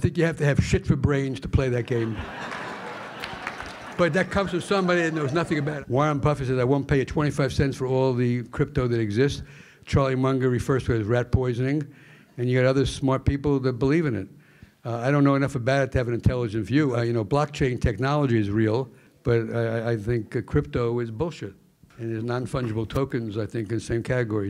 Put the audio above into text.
I think you have to have shit for brains to play that game. but that comes from somebody that knows nothing about it. Warren Buffett says, I won't pay you 25 cents for all the crypto that exists. Charlie Munger refers to it as rat poisoning. And you got other smart people that believe in it. Uh, I don't know enough about it to have an intelligent view. Uh, you know, blockchain technology is real, but I, I think uh, crypto is bullshit. And there's non-fungible tokens, I think, in the same category.